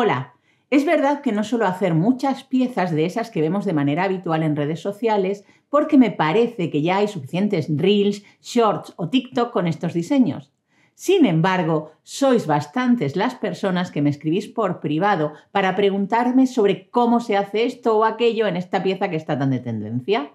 Hola, es verdad que no suelo hacer muchas piezas de esas que vemos de manera habitual en redes sociales porque me parece que ya hay suficientes reels, shorts o TikTok con estos diseños. Sin embargo, sois bastantes las personas que me escribís por privado para preguntarme sobre cómo se hace esto o aquello en esta pieza que está tan de tendencia.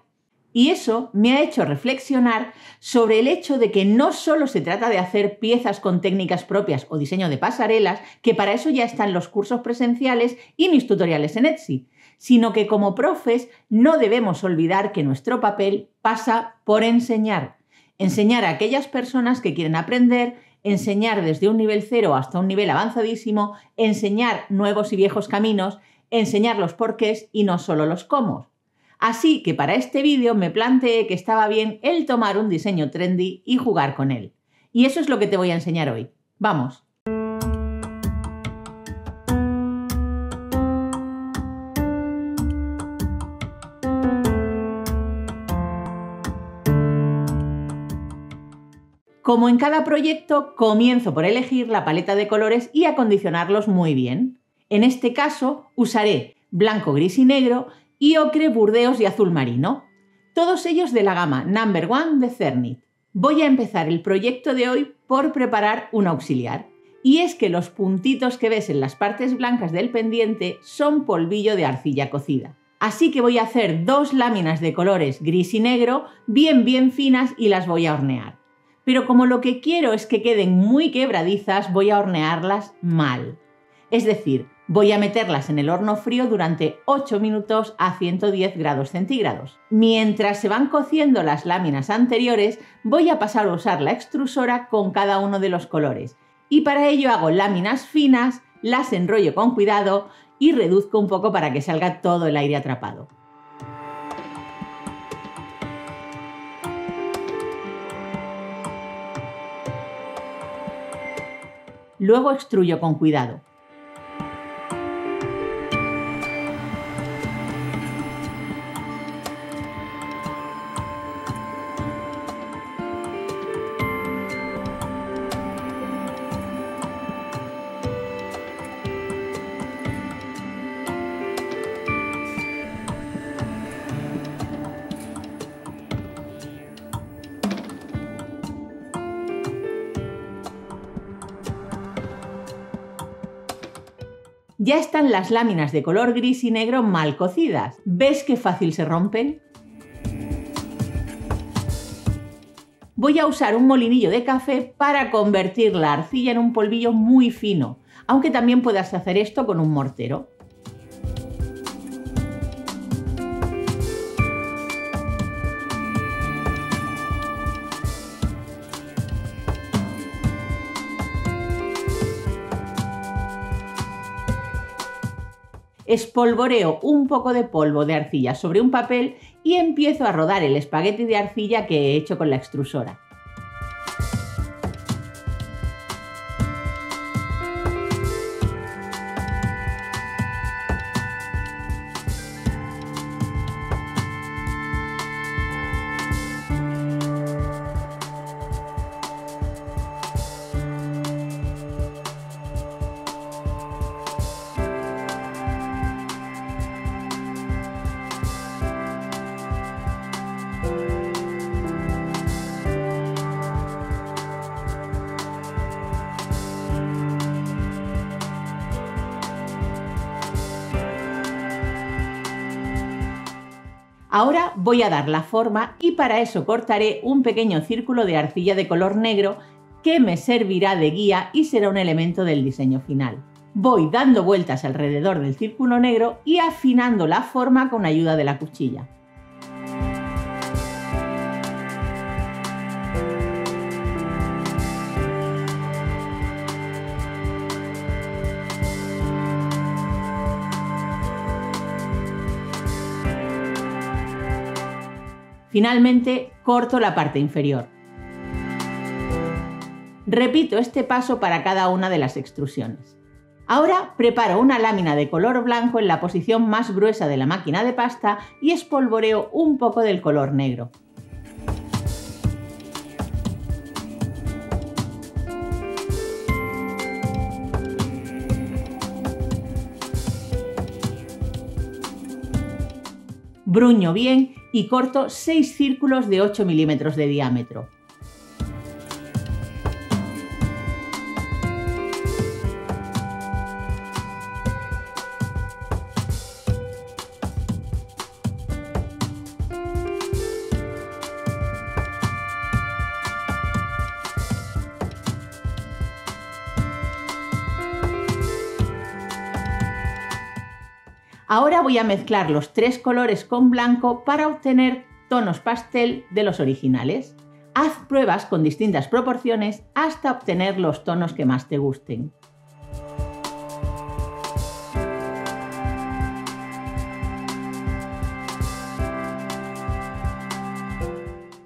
Y eso me ha hecho reflexionar sobre el hecho de que no solo se trata de hacer piezas con técnicas propias o diseño de pasarelas, que para eso ya están los cursos presenciales y mis tutoriales en Etsy, sino que como profes no debemos olvidar que nuestro papel pasa por enseñar. Enseñar a aquellas personas que quieren aprender, enseñar desde un nivel cero hasta un nivel avanzadísimo, enseñar nuevos y viejos caminos, enseñar los porqués y no solo los cómo. Así que para este vídeo me planteé que estaba bien el tomar un diseño trendy y jugar con él. Y eso es lo que te voy a enseñar hoy. ¡Vamos! Como en cada proyecto, comienzo por elegir la paleta de colores y acondicionarlos muy bien. En este caso, usaré blanco, gris y negro y ocre, burdeos y azul marino, todos ellos de la gama Number One de Cernit. Voy a empezar el proyecto de hoy por preparar un auxiliar. Y es que los puntitos que ves en las partes blancas del pendiente son polvillo de arcilla cocida. Así que voy a hacer dos láminas de colores gris y negro bien bien finas y las voy a hornear. Pero como lo que quiero es que queden muy quebradizas, voy a hornearlas mal. Es decir, Voy a meterlas en el horno frío durante 8 minutos a 110 grados centígrados. Mientras se van cociendo las láminas anteriores, voy a pasar a usar la extrusora con cada uno de los colores. Y para ello hago láminas finas, las enrollo con cuidado y reduzco un poco para que salga todo el aire atrapado. Luego extruyo con cuidado. Ya están las láminas de color gris y negro mal cocidas. ¿Ves qué fácil se rompen? Voy a usar un molinillo de café para convertir la arcilla en un polvillo muy fino, aunque también puedas hacer esto con un mortero. Espolvoreo un poco de polvo de arcilla sobre un papel y empiezo a rodar el espagueti de arcilla que he hecho con la extrusora. Ahora voy a dar la forma y para eso cortaré un pequeño círculo de arcilla de color negro que me servirá de guía y será un elemento del diseño final. Voy dando vueltas alrededor del círculo negro y afinando la forma con ayuda de la cuchilla. Finalmente, corto la parte inferior. Repito este paso para cada una de las extrusiones. Ahora preparo una lámina de color blanco en la posición más gruesa de la máquina de pasta y espolvoreo un poco del color negro. Bruño bien y corto 6 círculos de 8 milímetros de diámetro. Ahora voy a mezclar los tres colores con blanco para obtener tonos pastel de los originales. Haz pruebas con distintas proporciones hasta obtener los tonos que más te gusten.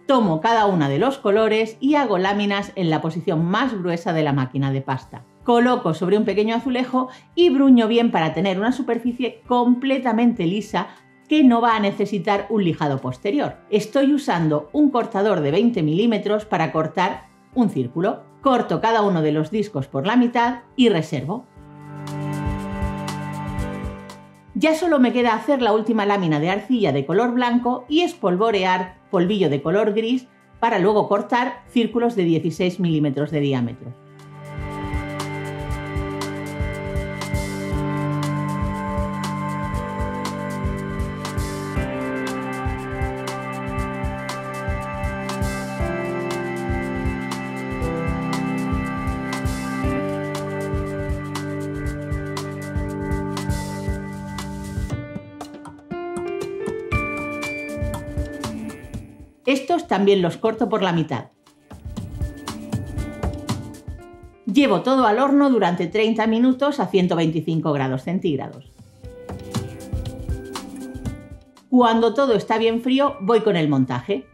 Tomo cada uno de los colores y hago láminas en la posición más gruesa de la máquina de pasta coloco sobre un pequeño azulejo y bruño bien para tener una superficie completamente lisa que no va a necesitar un lijado posterior. Estoy usando un cortador de 20 milímetros para cortar un círculo. Corto cada uno de los discos por la mitad y reservo. Ya solo me queda hacer la última lámina de arcilla de color blanco y espolvorear polvillo de color gris para luego cortar círculos de 16 milímetros de diámetro. Estos también los corto por la mitad. Llevo todo al horno durante 30 minutos a 125 grados centígrados. Cuando todo está bien frío, voy con el montaje.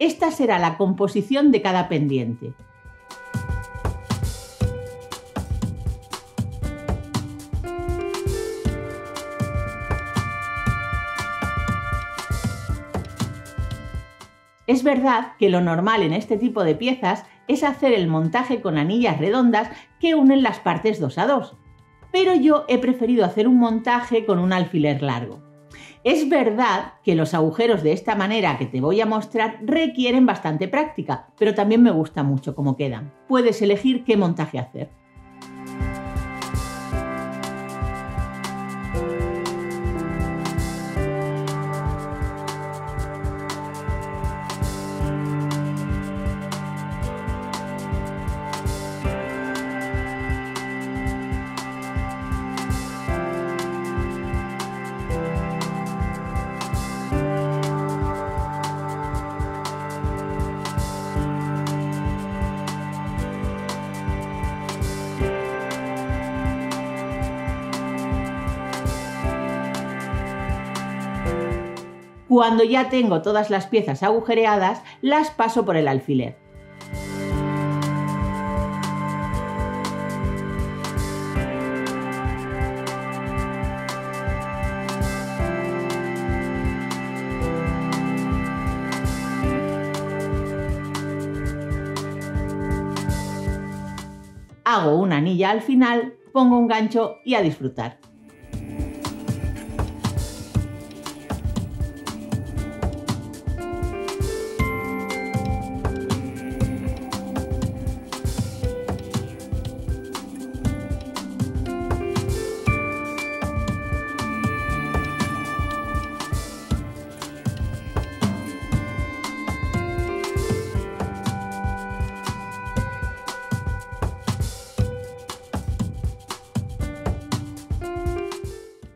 Esta será la composición de cada pendiente. Es verdad que lo normal en este tipo de piezas es hacer el montaje con anillas redondas que unen las partes dos a dos, pero yo he preferido hacer un montaje con un alfiler largo. Es verdad que los agujeros de esta manera que te voy a mostrar requieren bastante práctica, pero también me gusta mucho cómo quedan. Puedes elegir qué montaje hacer. Cuando ya tengo todas las piezas agujereadas, las paso por el alfiler. Hago una anilla al final, pongo un gancho y a disfrutar.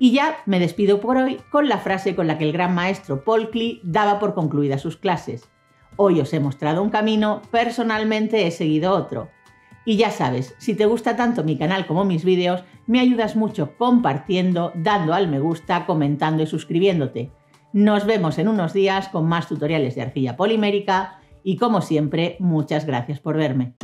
Y ya me despido por hoy con la frase con la que el gran maestro Paul Klee daba por concluidas sus clases. Hoy os he mostrado un camino, personalmente he seguido otro. Y ya sabes, si te gusta tanto mi canal como mis vídeos, me ayudas mucho compartiendo, dando al me gusta, comentando y suscribiéndote. Nos vemos en unos días con más tutoriales de arcilla polimérica y como siempre, muchas gracias por verme.